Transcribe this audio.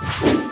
you